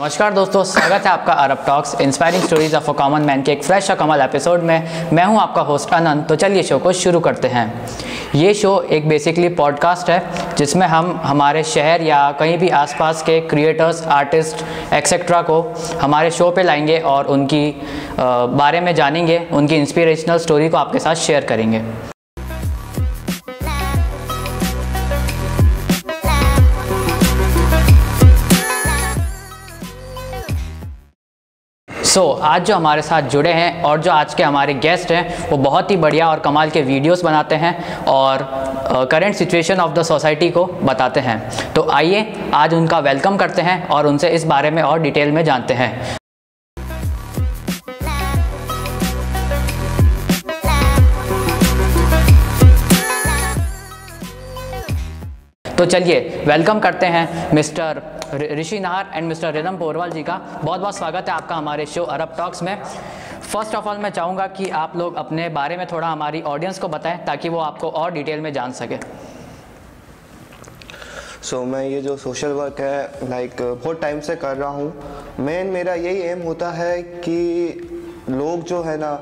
नमस्कार दोस्तों, स्वागत है आपका अरब talks inspiring stories of a common man के एक फ्रेश और कमल एपिसोड में। मैं हूँ आपका होस्ट अनंत तो चलिए शो को शुरू करते हैं। ये शो एक बेसिकली पॉडकास्ट है, जिसमें हम हमारे शहर या कहीं भी आसपास के क्रिएटर्स आर्टिस्ट एक्सेट्रा को हमारे शो पे लाएँगे और उनकी बारे में जानेंगे, उनकी इंस्पिरेशनल स्टोरी को आपके साथ शेयर करेंगे। सो so, आज जो हमारे साथ जुड़े हैं और जो आज के हमारे गेस्ट हैं वो बहुत ही बढ़िया और कमाल के वीडियोस बनाते हैं और current situation of the society को बताते हैं। तो आइए आज उनका वेलकम करते हैं और उनसे इस बारे में और डिटेल में जानते हैं। तो चलिए वेलकम करते हैं mister Rishi Nahar and mister Ridham Porwal ji का बहुत बहुत स्वागत है आपका हमारे शो अरब टॉक्स में। फ़र्स्ट ऑफ़ ऑल मैं चाहूँगा कि आप लोग अपने बारे में थोड़ा हमारी ऑडियंस को बताएँ ताकि वो आपको और डिटेल में जान सके। सो so, मैं ये जो सोशल वर्क है लाइक like, बहुत टाइम से कर रहा हूँ। मेन मेरा यही एम होता है कि लोग जो है ना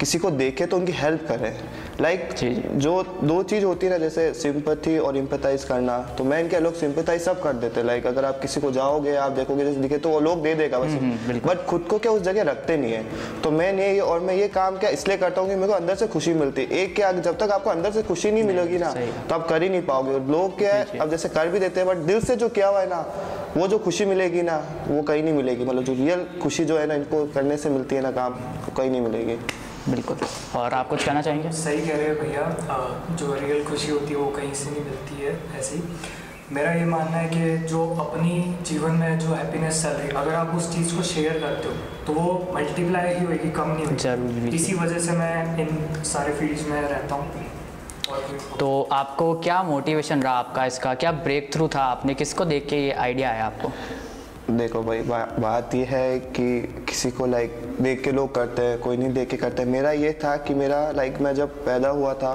किसी को देखे तो उनकी हेल्प करें। लाइक like, जो दो चीज़ होती है ना जैसे सिंपथी और इम्पथाइज करना तो मैं इनके लोग सिंपथाइज सब कर देते लाइक like, अगर आप किसी को जाओगे आप देखोगे जैसे दिखे तो वो लोग दे देगा बस। बट हम्म, हम्म, खुद को क्या उस जगह रखते नहीं है? तो मैं ये और मैं ये काम क्या इसलिए करता हूँ कि मेरे को अंदर से खुशी मिलती है। एक क्या जब तक आपको अंदर से खुशी नहीं मिलेगी ना तो आप कर ही नहीं पाओगे। लोग क्या है अब जैसे कर भी देते हैं बट दिल से जो किया हुआ है ना वो जो खुशी मिलेगी ना वो कहीं नहीं मिलेगी। मतलब जो रियल खुशी जो है ना इनको करने से मिलती है ना काम कहीं नहीं मिलेगी। बिल्कुल। और आप कुछ कहना चाहेंगे? सही कह रहे हैं भैया। जो रियल खुशी होती है वो कहीं से नहीं मिलती है ऐसी। मेरा ये मानना है कि जो अपनी जीवन में जो हैप्पीनेस चल रही है अगर आप उस चीज़ को शेयर करते हो तो वो मल्टीप्लाई ही होगी कम नहीं होगी ज़रूर इसी वजह से मैं इन सारे फील्ड्स में रहता हूँ। तो आपको क्या मोटिवेशन रहा आपका इसका? क्या ब्रेक थ्रू था आपने? किसको देख के ये आइडिया आया आपको? देखो भाई बा, बात यह है कि किसी को लाइक देख के लोग करते हैं कोई नहीं देख के करते हैं। मेरा ये था कि मेरा लाइक मैं जब पैदा हुआ था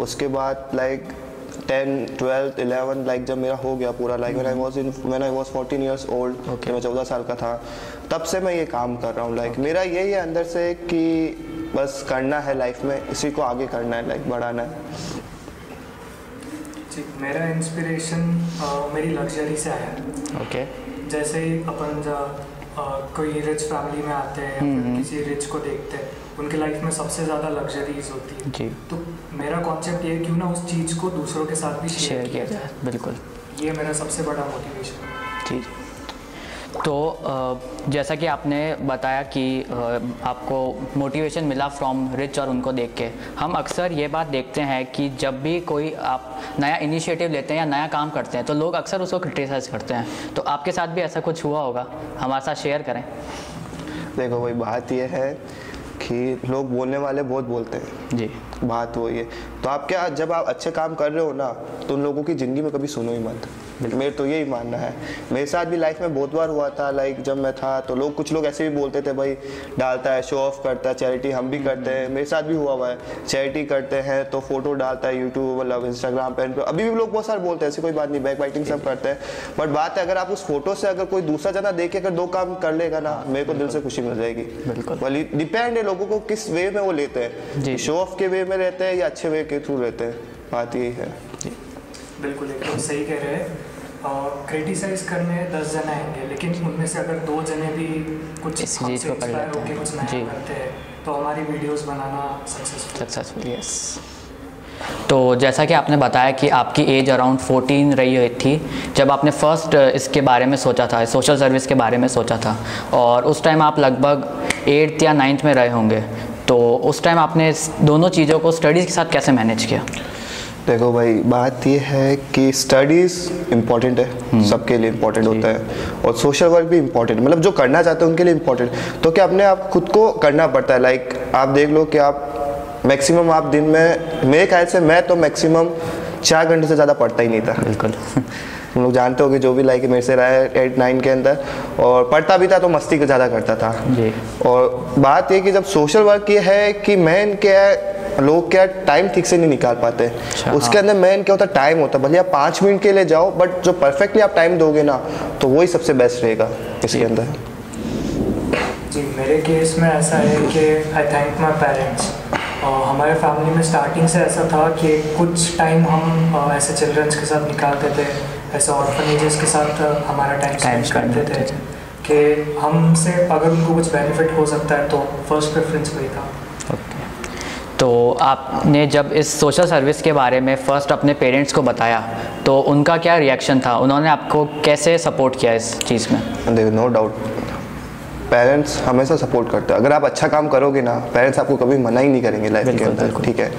उसके बाद like ten twelfth eleven like जब मेरा हो गया पूरा लाइक मैंने was in man I was fourteen years old मैं चौदह साल का था तब से मैं ये काम कर रहा हूँ। लाइक मेरा यही है अंदर से कि बस करना है लाइफ में इसी को आगे करना है लाइक बढ़ाना है। मेरा इंस्पिरेशन मेरी लग्जरी से आया। Okay okay. जैसे ही अपन कोई रिच फैमिली में आते हैं हम्म। किसी रिच को देखते हैं उनके लाइफ में सबसे ज़्यादा लग्जरीज होती है। जी। तो मेरा कॉन्सेप्ट ये क्यों ना उस चीज़ को दूसरों के साथ भी शेयर किया जाए। बिल्कुल। ये मेरा सबसे बड़ा मोटिवेशन है। जी। तो जैसा कि आपने बताया कि आपको मोटिवेशन मिला फ्रॉम रिच और उनको देख के हम अक्सर ये बात देखते हैं कि जब भी कोई आप नया इनिशिएटिव लेते हैं या नया काम करते हैं तो लोग अक्सर उसको क्रिटिसाइज करते हैं। तो आपके साथ भी ऐसा कुछ हुआ होगा? हमारे साथ शेयर करें। देखो भाई बात यह है कि लोग बोलने वाले बहुत बोलते हैं। जी। बात वो ये। तो आप क्या जब आप अच्छे काम कर रहे हो ना तो उन लोगों की ज़िंदगी में कभी सुनो ही मत। मेरे तो यही मानना है। मेरे साथ भी लाइफ में बहुत बार हुआ था लाइक जब मैं था तो लोग कुछ लोग ऐसे भी बोलते थे भाई डालता है शो ऑफ़ करता है चैरिटी हम भी करते हैं। मेरे साथ भी हुआ हुआ है। चैरिटी करते हैं तो फ़ोटो डालता है यूट्यूब मतलब इंस्टाग्राम पे अभी भी लोग बहुत सारे बोलते हैं ऐसी कोई बात नहीं बैक बाइटिंग सब करते हैं। बट बात है अगर आप उस फ़ोटो से अगर कोई दूसरा जना देखे अगर दो काम कर लेगा ना मेरे को दिल से खुशी मिल जाएगी। बिल्कुल। डिपेंड है लोगों को किस वे में वो लेते हैं शो ऑफ़ के वे में रहते हैं या अच्छे वे के थ्रू रहते हैं। बात यही है। बिल्कुल एकदम सही कह रहे हैं। क्रिटिसाइज करने दस जने आएँगे लेकिन उनमें से अगर दो जने भी कुछ इस चीज़ को कर लेते हैं। कुछ नया करते हैं तो हमारी वीडियोस बनाना सक्सेसफुल सक्सेसफुल यस तो जैसा कि आपने बताया कि आपकी एज अराउंड 14 रही हुई थी जब आपने फ़र्स्ट इसके बारे में सोचा था सोशल सर्विस के बारे में सोचा था और उस टाइम आप लगभग एट्थ या नाइन्थ में रहे होंगे तो उस टाइम आपने दोनों चीज़ों को स्टडीज़ के साथ कैसे मैनेज किया? देखो भाई बात ये है कि स्टडीज़ इंपॉर्टेंट है हम्म। सबके लिए इंपॉर्टेंट होता है। और सोशल वर्क भी इंपॉर्टेंट मतलब जो करना चाहते हैं उनके लिए इंपॉर्टेंट तो क्या अपने आप खुद को करना पड़ता है? लाइक आप देख लो कि आप मैक्सिमम आप दिन में मेरे ख्याल से मैं तो मैक्सिमम चार घंटे से ज़्यादा पढ़ता ही नहीं था। बिल्कुल। हम लोग जानते हो कि जो भी लाइक मेरे से रहा है एट नाइन के अंदर। और पढ़ता भी था तो मस्ती ज़्यादा करता था। जी। और बात ये कि जब सोशल वर्क ये है कि मैं क्या है लोग क्या टाइम ठीक से नहीं निकाल पाते। अच्छा, उसके हाँ। अंदर मेन क्या होता है? टाइम होता है। भले आप पाँच मिनट के लिए जाओ बट जो परफेक्टली आप टाइम दोगे ना तो वही सबसे बेस्ट रहेगा इसके अंदर। जी मेरे केस में ऐसा है कि आई थैंक माई पेरेंट्स हमारे फैमिली में स्टार्टिंग से ऐसा था कि कुछ टाइम हम ऐसे चिल्ड्रंस के साथ निकालते थे ऐसे ऑर्फनेजेस के साथ हमारा टाइम स्पेंड करते थे कि हमसे अगर उनको कुछ बेनिफिट हो सकता है तो फ़र्स्ट प्रेफरेंस वही था। तो आपने जब इस सोशल सर्विस के बारे में फ़र्स्ट अपने पेरेंट्स को बताया तो उनका क्या रिएक्शन था? उन्होंने आपको कैसे सपोर्ट किया इस चीज़ में? देखो नो डाउट पेरेंट्स हमेशा सपोर्ट करते हैं। अगर आप अच्छा काम करोगे ना पेरेंट्स आपको कभी मना ही नहीं करेंगे लाइफ के अंदर ठीक है?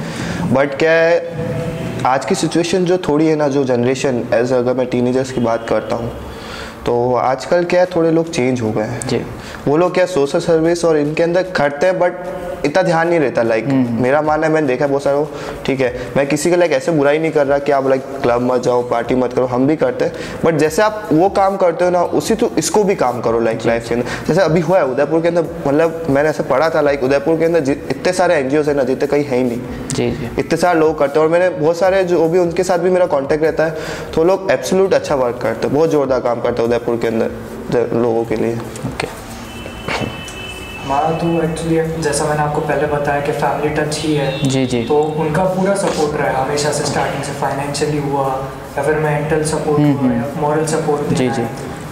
बट क्या है आज की सिचुएशन जो थोड़ी है ना जो जनरेशन एज अगर मैं टीनेजर्स की बात करता हूँ तो आजकल क्या है थोड़े लोग चेंज हो गए हैं। जी। वो लोग क्या सोशल सर्विस और इनके अंदर करते हैं बट इतना ध्यान नहीं रहता लाइक मेरा मानना है मैंने देखा है बहुत सारे ठीक है। मैं किसी का लाइक ऐसे बुराई नहीं कर रहा कि आप लाइक क्लब मत जाओ पार्टी मत करो हम भी करते हैं। बट जैसे आप वो काम करते हो ना उसी तो इसको भी काम करो लाइक लाइफ के अंदर। जैसे अभी हुआ है उदयपुर के अंदर मतलब मैंने ऐसा पढ़ा था लाइक उदयपुर के अंदर इतने सारे एन है ना जितने कहीं है ही नहीं। जी जी। इतने सारे लोग करते हैं और मैंने बहुत सारे जो भी उनके साथ भी मेरा कांटेक्ट रहता है। तो लोग एब्सोल्यूट अच्छा वर्क करते हैं बहुत जोरदार काम करते हैं उदयपुर के अंदर लोगों के लिए। ओके हमारा तो एक्चुअली जैसा मैंने आपको पहले बताया कि फैमिली टच ही है जी जी तो उनका पूरा सपोर्ट रहा है हमेशा से स्टार्टिंग से फाइनेंशियली हुआ या फिर मेंटल सपोर्ट हुआ या मॉरल सपोर्ट हम्म, जी, जी।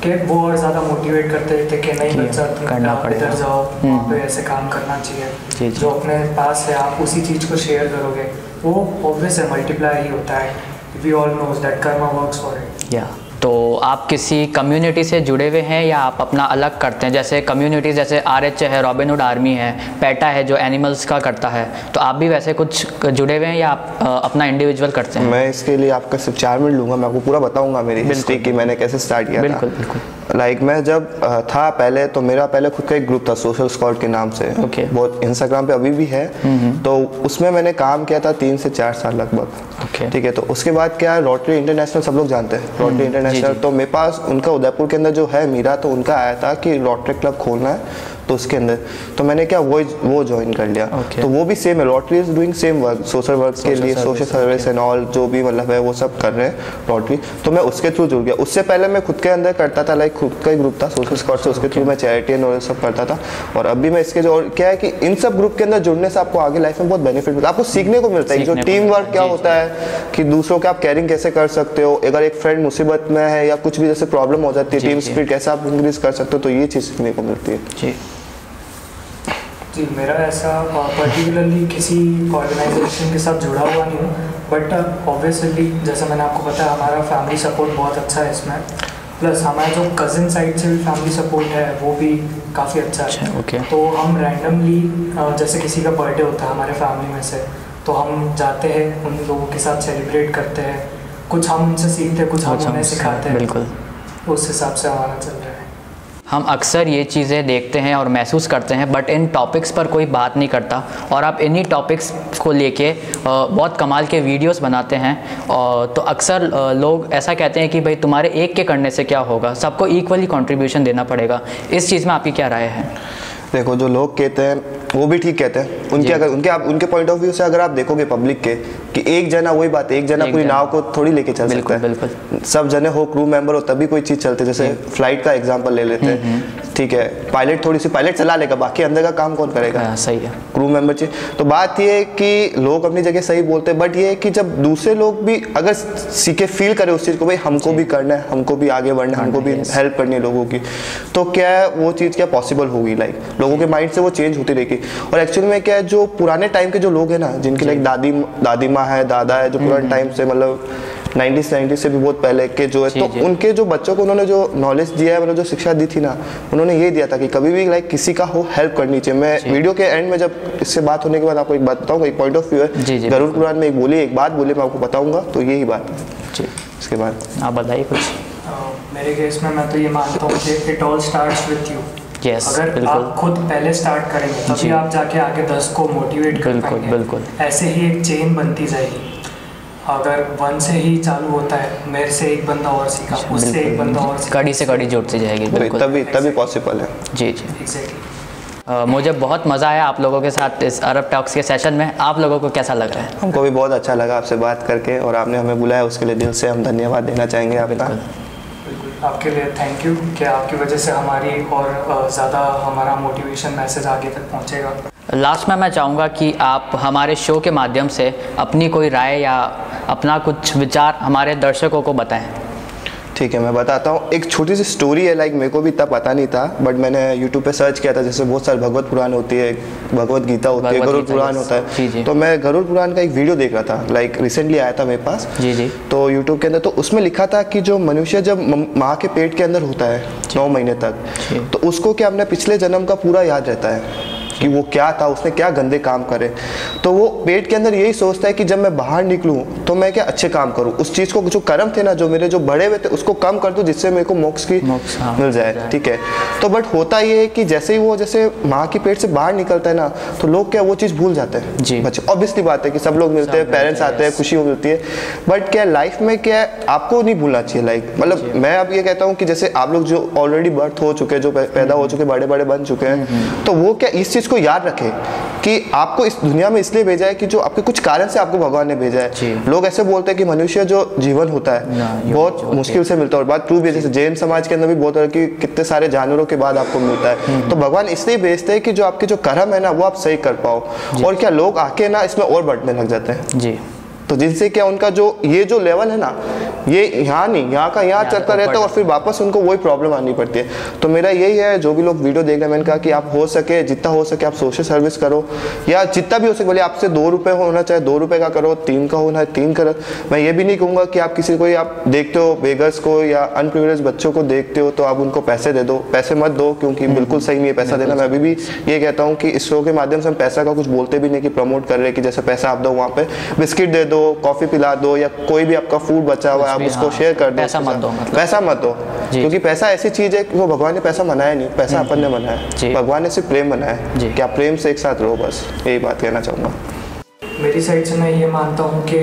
कि वो और ज़्यादा मोटिवेट करते थे कि नहीं बच्चा तुम करना पड़ेगा। इधर जाओ हम्म। पे ऐसे काम करना चाहिए। जो अपने पास है आप उसी चीज़ को शेयर करोगे वो ऑब्वियस है मल्टीप्लाई ही होता है we all knows that karma works for it या तो आप किसी कम्युनिटी से जुड़े हुए हैं या आप अपना अलग करते हैं? जैसे कम्युनिटी जैसे आर एच है रॉबिनहुड आर्मी है पैटा है जो एनिमल्स का करता है तो आप भी वैसे कुछ जुड़े हुए हैं या आप अपना इंडिविजुअल करते हैं? मैं इसके लिए आपका सिर्फ़ चार मिनट लूँगा मैं आपको पूरा बताऊँगा मेरी हिस्ट्री की मैंने कैसे स्टार्ट किया बिल्कुल बिल्कुल। लाइक मैं जब था पहले तो मेरा पहले खुद का एक ग्रुप था सोशल स्कॉट के नाम से। Okay. बहुत इंस्टाग्राम पे अभी भी है। तो उसमें मैंने काम किया था तीन से चार साल लगभग। Okay. ठीक है तो उसके बाद क्या रोटरी इंटरनेशनल सब लोग जानते हैं। रोटरी इंटरनेशनल तो मेरे पास उनका उदयपुर के अंदर जो है मीरा तो उनका आया था कि रोटरी क्लब खोलना है। तो उसके अंदर। तो मैंने क्या वो वो ज्वाइन कर लिया। Okay. तो वो भी सेम है Rotary is doing same work social work के लिए सोशल सर्विस एंड ऑल जो भी मतलब है वो सब कर रहे हैं रोटरी तो मैं उसके थ्रू जुड़ गया। उससे पहले मैं खुद के अंदर करता था लाइक खुद का ही ग्रुप था सोशल स्कॉट से उसके थ्रू मैं चैरिटी एंड और सब करता था। और अभी मैं इसके जो क्या है कि इन सब ग्रुप के अंदर जुड़ने से आपको आगे लाइफ में बहुत बेनिफिट मिलता है। आपको सीखने को मिलता है जो टीम वर्क क्या होता है कि दूसरों के आप केयरिंग कैसे कर सकते हो अगर एक फ्रेंड मुसीबत में है या कुछ भी जैसे प्रॉब्लम हो जाती है टीम स्पीड कैसे आप इंक्रीज कर सकते हो तो ये चीज़ सीखने को मिलती है। जी। जी मेरा ऐसा पर्टिकुलरली किसी ऑर्गेनाइजेशन के साथ जुड़ा हुआ नहीं हूँ बट ऑब्वियसली जैसा मैंने आपको बताया हमारा फैमिली सपोर्ट बहुत अच्छा है इसमें। प्लस हमारा जो कज़न साइड से भी फैमिली सपोर्ट है वो भी काफ़ी अच्छा अच्छा, है okay. तो हम रैंडमली जैसे किसी का बर्थडे होता है हमारे फैमिली में से तो हम जाते हैं उन लोगों के साथ सेलिब्रेट करते हैं। कुछ हम उनसे सीखते हैं कुछ हम अच्छा, उन्हें सिखाते हैं। बिल्कुल। उस हिसाब से हमारा चल रहा है। हम अक्सर ये चीज़ें देखते हैं और महसूस करते हैं बट इन टॉपिक्स पर कोई बात नहीं करता। और आप इन्हीं टॉपिक्स को लेके बहुत कमाल के वीडियोस बनाते हैं। और तो अक्सर लोग ऐसा कहते हैं कि भाई तुम्हारे एक के करने से क्या होगा? सबको इक्वली कंट्रीब्यूशन देना पड़ेगा। इस चीज़ में आपकी क्या राय है? देखो, जो लोग कहते हैं वो भी ठीक कहते हैं। उनके अगर उनके आप उनके पॉइंट ऑफ़ व्यू से अगर आप देखोगे पब्लिक के कि एक जना वही बात है एक जना पूरी नाव को थोड़ी लेके चल सकता है। सब जने हो क्रू मेंबर हो तभी कोई चीज़ चलते है। जैसे फ़्लाइट का एग्जांपल ले लेते हम्म, हैं ठीक है पायलट थोड़ी सी पायलट चला लेगा बाकी अंदर का काम कौन करेगा? हाँ, सही है। क्रू मेंबर चाहिए। तो बात ये है कि लोग अपनी जगह सही बोलते हैं बट ये है कि जब दूसरे लोग भी अगर सीखे फील करे उस चीज़ को भाई हमको भी करना है हमको भी आगे बढ़ना है हमको भी हेल्प करनी है लोगों की तो क्या है वो चीज़ क्या पॉसिबल होगी? लाइक लोगों के माइंड से वो चेंज होती रहेगी। और एक्चुअली में क्या है जो पुराने टाइम के जो लोग हैं ना जिनकी लाइक दादी दादी माँ है दादा है जो हम्म, पुराने टाइम से मतलब 90s 90s से भी बहुत पहले के जो है तो उनके जो बच्चों को उन्होंने जो नॉलेज दिया है मतलब जो शिक्षा दी थी ना उन्होंने ये दिया था कि कभी भी लाइक किसी का हो हेल्प करनी चाहिए। मैं वीडियो के एंड में जब इससे बात होने के बाद आपको एक बात बताऊँगा एक पॉइंट ऑफ़ व्यू है। गरुड़ कुरान में एक बोली एक बात बोली मैं आपको बताऊँगा तो यही बात। है जी। इसके बाद। आप बताइए कुछ। मेरे केस में मैं तो ये मानता हूँ कि it all starts with you Yes, अगर आप खुद पहले स्टार्ट करेंगे तभी आप जाके आगे दस को मोटिवेट कर बिल्कुल, पाएँगे। बिल्कुल। ऐसे ही एक चेन बनती जाएगी। अगर वन से ही चालू होता है मेरे से एक बंदा और सीखा उससे एक बंदा और सीखा। कड़ी से कड़ी जुड़ती जाएगी बिल्कुल। तभी तभी पॉसिबल है। जी जी। एग्जैक्टली मुझे बहुत मज़ा आया आप लोगों के साथ इस अरब टॉक्स के सेशन में। आप लोगों को कैसा लग रहा है? हमको भी बहुत अच्छा लगा आपसे बात करके और आपने हमें बुलाया उसके लिए दिल से हम धन्यवाद देना चाहेंगे आपका। बिल्कुल। बिल्कुल। आपके लिए थैंक यू कि आपकी वजह से हमारी और ज़्यादा हमारा मोटिवेशन मैसेज आगे तक पहुँचेगा। लास्ट में मैं चाहूँगा कि आप हमारे शो के माध्यम से अपनी कोई राय या अपना कुछ विचार हमारे दर्शकों को बताएँ। ठीक है मैं बताता हूँ। एक छोटी सी स्टोरी है लाइक मेरे को भी इतना पता नहीं था बट मैंने यूट्यूब पे सर्च किया था जैसे बहुत सारे भगवत पुराण होती है भगवत गीता होती है गरुड़ पुराण. होता जी, जी। है तो मैं गरुड़ पुराण का एक वीडियो देख रहा था लाइक रिसेंटली आया था मेरे पास। जी जी। तो यूट्यूब के अंदर तो उसमें लिखा था कि जो मनुष्य जब माँ के पेट के अंदर होता है नौ महीने तक तो उसको क्या अपने पिछले जन्म का पूरा याद रहता है? कि वो क्या था उसने क्या गंदे काम करे। तो वो पेट के अंदर यही सोचता है कि जब मैं बाहर निकलूं तो मैं क्या अच्छे काम करूँ? उस चीज़ को जो कर्म थे ना जो मेरे जो बड़े हुए थे उसको कम कर दूँ जिससे मेरे को मोक्ष की मोक्ष, हाँ, मिल जाए ठीक है? तो बट होता ये है कि जैसे ही वो जैसे माँ की पेट से बाहर निकलता है ना तो लोग क्या वो चीज़ भूल जाते हैं। जी। बच्चे ऑब्वियसली बात है कि सब लोग मिलते हैं पेरेंट्स आते हैं खुशी मिलती है। बट क्या लाइफ में क्या आपको नहीं भूलना चाहिए लाइक मतलब मैं अब ये कहता हूँ कि जैसे आप लोग जो ऑलरेडी बर्थ हो चुके हैं जो पैदा हो चुके बड़े बड़े बन चुके हैं तो वो क्या इस चीज़ को याद रखें कि आपको इस दुनिया में इसलिए भेजा है कि जो आपके कुछ कारण से आपको भगवान ने भेजा है। लोग ऐसे बोलते हैं कि मनुष्य जो जीवन होता है बहुत मुश्किल से मिलता है। और बात ट्रू भी जैसे जैन समाज के अंदर भी बहुत कि कितने सारे जानवरों के बाद आपको मिलता है। तो भगवान इसलिए भेजते हैं कि जो आपके जो कर्म है ना वो आप सही कर पाओ। और क्या लोग आके ना इसमें और बढ़ने लग जाते हैं? जी। तो जिनसे क्या उनका जो ये जो लेवल है ना ये यहाँ नहीं यहाँ का यहाँ चलता रहता है और फिर वापस उनको वही प्रॉब्लम आनी पड़ती है। तो मेरा यही है जो भी लोग वीडियो देख रहे हैं मैंने कहा कि आप हो सके जितना हो सके आप सोशल सर्विस करो। या जितना भी हो सके बोले आपसे दो रुपये होना चाहे दो रुपये का करो तीन का होना है तीन करो। मैं ये भी नहीं कहूँगा कि आप किसी को आप देखते हो बेगर्स को या अनप्रिविलेज बच्चों को देखते हो तो आप उनको पैसे दे दो। पैसे मत दो क्योंकि बिल्कुल सही नहीं है पैसा देना। मैं अभी भी ये कहता हूँ कि इस शो के माध्यम से हम पैसा का कुछ बोलते भी नहीं कि प्रमोट कर रहे हैं कि जैसे पैसा आप दो वहाँ पे बिस्किट दे दो कॉफ़ी पिला दो या कोई भी आपका फ़ूड बचा हुआ है आप उसको हाँ, शेयर कर दो पैसा मत दो मतलब। पैसा मत दो क्योंकि पैसा ऐसी चीज़ है कि वो भगवान ने पैसा बनाया नहीं पैसा अपन ने बनाया जी। है भगवान ने सिर्फ़ प्रेम बनाया जी। है कि आप प्रेम से एक साथ रहो बस यही बात कहना चाहूँगा मेरी साइड से मैं ये मानता हूँ कि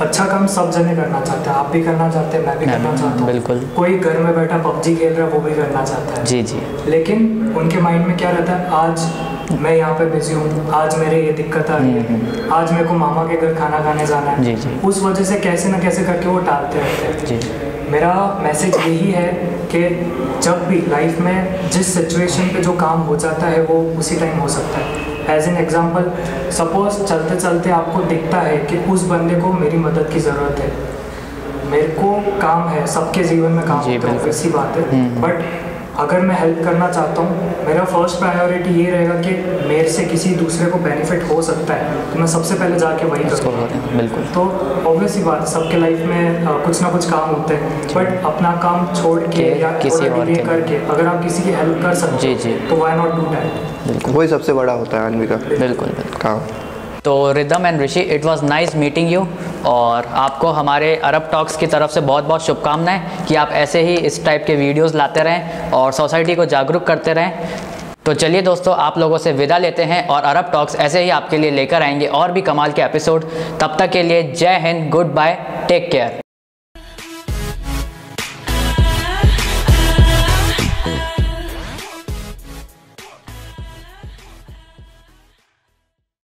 अच्छा काम सब जने करना चाहते हैं आप भी करना चाहते हैं मैं भी करना चाहता हूँ बिल्कुल। कोई घर में बैठा पबजी खेल रहा है वो भी करना चाहता है जी जी लेकिन उनके माइंड में क्या रहता है आज मैं यहाँ पे बिज़ी हूँ। आज मेरे ये दिक्कत आ रही है। आज मेरे को मामा के घर खाना खाने जाना है। हम्म, जी, जी। उस वजह से कैसे ना कैसे करके वो टालते रहते हैं। जी मेरा मैसेज यही है कि जब भी लाइफ में जिस सिचुएशन पे जो काम हो जाता है वो उसी टाइम हो सकता है। एज एन एग्ज़ाम्पल सपोज़ चलते चलते आपको दिखता है कि उस बंदे को मेरी मदद की ज़रूरत है। मेरे को काम है सबके जीवन में काम होता है। वैसी बात है। हम्म। बट अगर मैं हेल्प करना चाहता हूँ मेरा फ़र्स्ट प्रायोरिटी ये रहेगा कि मेरे से किसी दूसरे को बेनिफिट हो सकता है। तो मैं सबसे पहले जाके वही करूँगा बोलें बिल्कुल। तो ऑब्वियस ही बात है सबके लाइफ में कुछ ना कुछ काम होते हैं। बट अपना काम छोड़ के के या किसी और के- करके अगर आप किसी की हेल्प कर सकते जी, जी। तो वाई नॉट डू दैट बिल्कुल। वही सबसे बड़ा होता है आदमी का बिल्कुल बिल्कुल। काम। तो Ridham and Rishi it was nice meeting you और आपको हमारे अरब टॉक्स की तरफ़ से बहुत बहुत शुभकामनाएँ कि आप ऐसे ही इस टाइप के वीडियोस लाते रहें और सोसाइटी को जागरूक करते रहें। तो चलिए दोस्तों, आप लोगों से विदा लेते हैं और अरब टॉक्स ऐसे ही आपके लिए लेकर आएँगे और भी कमाल के एपिसोड तब तक के लिए जय Hind good bye take care